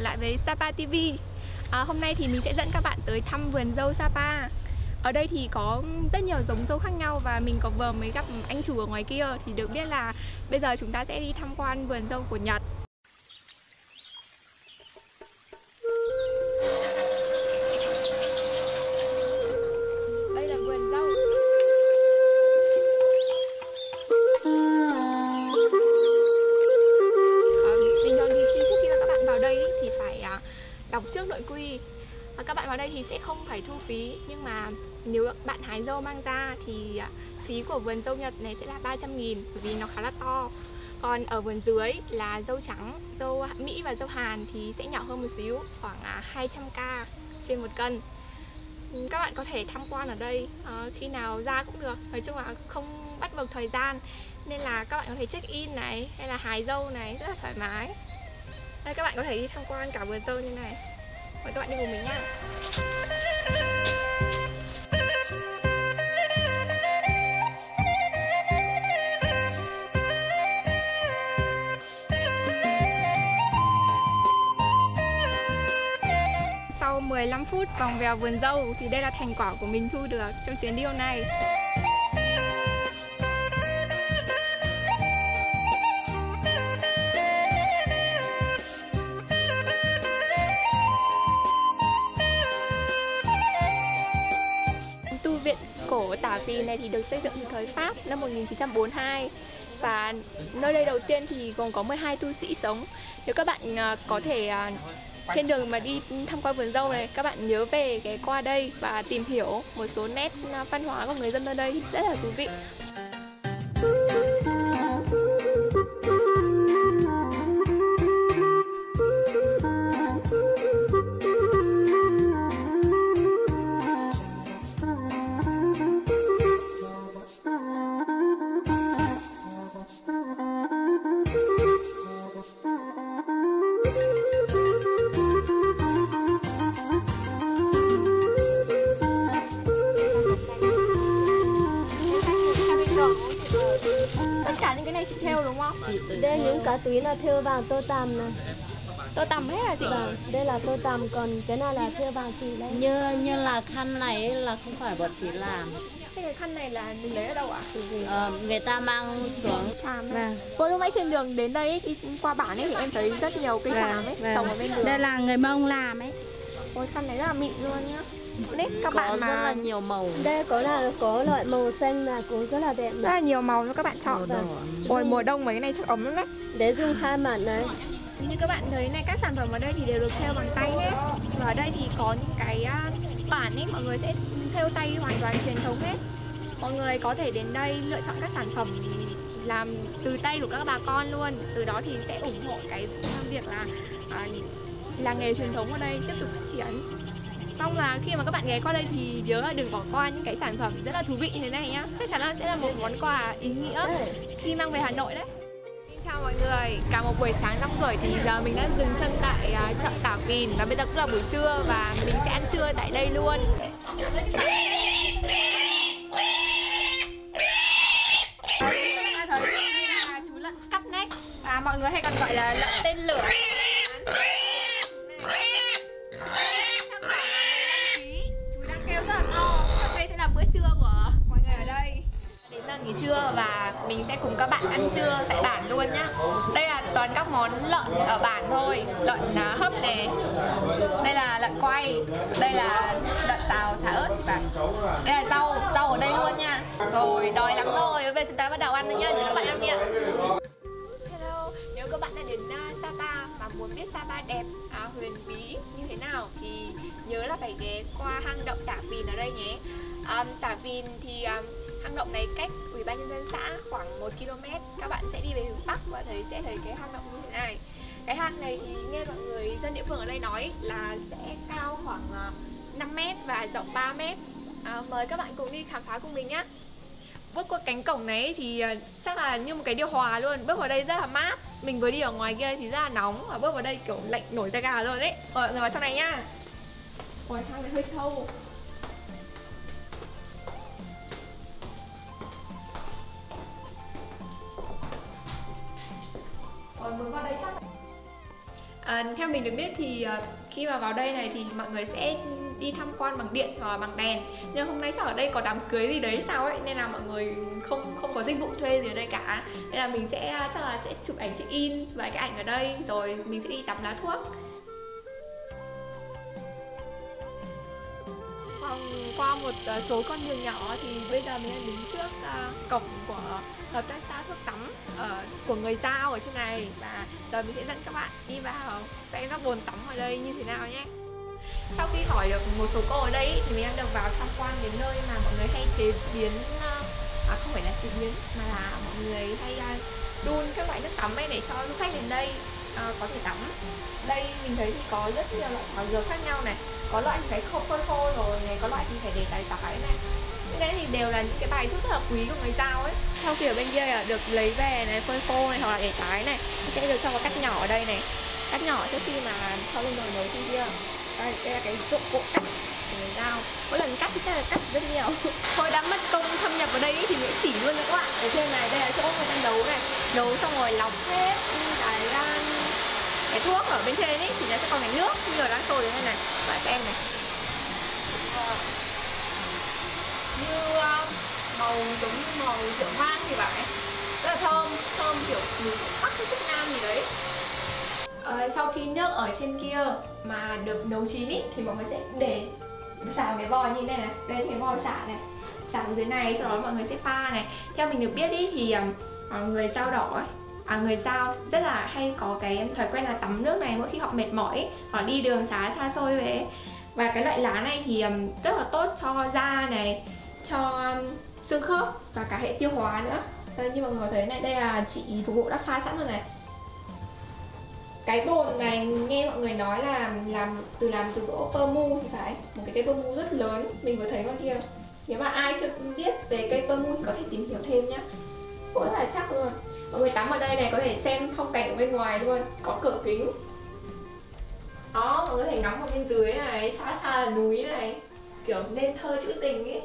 trở lại với Sapa TV à, Hôm nay thì mình sẽ dẫn các bạn tới thăm vườn dâu Sapa. Ở đây thì có rất nhiều giống dâu khác nhau Và mình có vừa mới gặp anh chủ ở ngoài kia Thì được biết là bây giờ chúng ta sẽ đi tham quan vườn dâu của Nhật. Các bạn vào đây thì sẽ không phải thu phí nhưng mà nếu bạn hái dâu mang ra thì à, phí của vườn dâu Nhật này sẽ là 300 nghìn bởi vì nó khá là to. Còn ở vườn dưới là dâu trắng, dâu Mỹ và dâu Hàn thì sẽ nhỏ hơn một xíu khoảng à, 200k trên một cân. Các bạn có thể tham quan ở đây ờ, khi nào ra cũng được. Nói chung là không bắt buộc thời gian nên là các bạn có thể check in này hay là hái dâu này rất là thoải mái. Đây các bạn có thể đi tham quan cả vườn dâu như này mời các bạn đi cùng mình nha. Sau 15 phút vòng vèo vườn dâu thì đây là thành quả của mình thu được trong chuyến đi hôm nay. Tả Phi này thì được xây dựng từ thời Pháp năm 1942 và nơi đây đầu tiên thì gồm có 12 tu sĩ sống. Nếu các bạn à, có thể à, trên đường mà đi tham quan vườn dâu này, các bạn nhớ về ghé qua đây và tìm hiểu một số nét à, văn hóa của người dân nơi đây rất là thú vị. Cá túy là thêu vàng tô tằm này. Tôi tầm hết là chị. Vâng, đây là tô tằm còn cái này là thêu vàng chị đây. như như là khăn này là không phải bọn chị làm Cái cái khăn này là mình lấy ở đâu ạ? ờ, người ta mang xuống Tràm Vâng. Cô lúc nãy trên đường đến đây ấy, khi qua bản ấy thì em thấy rất nhiều cây tràm ấy vâng. trồng ở bên đường. Đây là người Mông làm ấy. Ôi khăn này rất là mịn luôn nhá. Nét các có bạn rất mà là nhiều màu Đây có là có loại màu xanh là cũng rất là đẹp rất là nhiều màu cho các bạn chọn. đỏ Ôi mùa đông mấy cái này chắc ấm lắm đấy. Để dùng hai mặt này. Như các bạn thấy này các sản phẩm ở đây thì đều được thêu bằng tay hết. Và ở đây thì có những cái à, bản ấy mọi người sẽ thêu tay hoàn toàn truyền thống hết. Mọi người có thể đến đây lựa chọn các sản phẩm làm từ tay của các bà con luôn. Từ đó thì sẽ ủng hộ cái việc là à, làng nghề truyền thống ở đây tiếp tục phát triển. Mong là khi mà các bạn ghé qua đây thì nhớ là đừng bỏ qua những cái sản phẩm rất là thú vị như thế này nhá. Chắc chắn là sẽ là một món quà ý nghĩa khi mang về Hà Nội đấy. Xin chào mọi người, cả một buổi sáng rong ruổi thì giờ mình đã dừng chân tại uh, chợ Tả Phìn và bây giờ cũng là buổi trưa và mình sẽ ăn trưa tại đây luôn. À thấy là chú lợn cắp nách và mọi người hay còn gọi là lợn tên lửa. Nghỉ trưa và mình sẽ cùng các bạn ăn trưa tại bản luôn nhá. Đây là toàn các món lợn ở bản thôi lợn à, hấp này đây là lợn quay đây là lợn xào xả ớt thì phải. Đây là rau rau ở đây luôn nha. Rồi đói lắm rồi. Bây giờ chúng ta bắt đầu ăn nữa nhá. Chúc các bạn ăn miệng Hello, nếu các bạn đã đến à, Sapa và muốn biết Sapa đẹp, à, huyền bí như thế nào thì nhớ là phải ghé qua hang động Tả vìn ở đây nhé. Um, Tả vìn thì um, hang động này cách Ủy ban nhân dân xã khoảng 1 km. Các bạn sẽ đi về hướng Bắc và thấy sẽ thấy cái hang động như thế này. Cái hang này thì nghe mọi người dân địa phương ở đây nói là sẽ cao khoảng à, 5 m và rộng 3 m. À, mời các bạn cùng đi khám phá cùng mình nhé. bước qua cánh cổng này thì à, chắc là như một cái điều hòa luôn bước vào đây rất là mát mình vừa đi ở ngoài kia thì rất là nóng và bước vào đây kiểu lạnh nổi da gà luôn đấy mọi người vào trong này nhá ôi sang này hơi sâu Ờ, mới vào đây chắc là- À, ờ, theo mình được biết thì ờ, khi mà vào đây này thì mọi người sẽ đi tham quan bằng điện hoặc bằng đèn. Nhưng hôm nay chắc ở đây có đám cưới gì đấy sao ấy nên là mọi người không không có dịch vụ thuê gì ở đây cả. Nên là mình sẽ chắc là sẽ chụp ảnh check in vài cái ảnh ở đây rồi mình sẽ đi tắm lá thuốc. Qua một ờ, số con đường nhỏ thì bây giờ mình đang đứng trước ờ, cổng của hợp tác xã thuốc tắm ở của người giao ở trên này. Và giờ mình sẽ dẫn các bạn đi vào xem các bồn tắm ở đây như thế nào nhé. Sau khi hỏi được một số cô ở đây thì mình đang được vào tham quan đến nơi mà mọi người hay chế biến à, không phải là chế biến mà là mọi người hay đun các loại nước tắm ấy để cho du khách đến đây à, có thể tắm. Đây mình thấy thì có rất nhiều loại thảo dược khác nhau này có loại thì phải khô phơi khô rồi này có loại thì phải để tái tái này. Cái đấy thì đều là những cái bài thuốc rất là quý của người giao ấy. Sau khi ở bên kia là được lấy về này phơi khô này hoặc là để tái này sẽ được cho vào cắt nhỏ ở đây này. Cắt nhỏ trước khi mà cho lên nồi nấu trên kia. Đây, đây là cái dụng cụ cắt của người dao mỗi lần cắt thì chắc là cắt rất nhiều. Thôi đã mất công thâm nhập vào đây ý, thì mình chỉ luôn nữa các bạn. Ở trên này đây là chỗ người ta nấu này. Nấu xong rồi lọc hết cái cái thuốc ở bên trên ấy thì nó sẽ còn cái nước. Như ở đang sôi thế này này các bạn xem này. Như màu giống như màu rượu vang thì phải rất là thơm thơm kiểu bắc cái thuốc nam gì đấy. À, sau khi nước ở trên kia mà được nấu chín ý, thì mọi người sẽ để xào cái vòi như này này. Đây cái vòi xả này. Xả dưới này sau đó mọi người sẽ pha này. Theo mình được biết ý, thì uh, người dao đỏ ấy, à, người giao rất là hay có cái thói quen là tắm nước này mỗi khi họ mệt mỏi ấy, họ đi đường xá xa xôi về và cái loại lá này thì um, rất là tốt cho da này cho um, xương khớp và cả hệ tiêu hóa nữa. Đây, như mọi người thấy này đây là chị phục vụ đã pha sẵn rồi này. Cái bồn này nghe mọi người nói là làm từ làm từ gỗ pơ mu thì phải một cái cây pơ mu rất lớn mình vừa thấy con kia nếu mà ai chưa biết về cây pơ mu thì có thể tìm hiểu thêm nhé gỗ rất là chắc luôn mọi người tắm ở đây này, có thể xem phong cảnh ở bên ngoài luôn, có cửa kính. Đó, mọi người có thể ngắm ở bên dưới này, xa xa là núi này, kiểu nên thơ trữ tình ấy.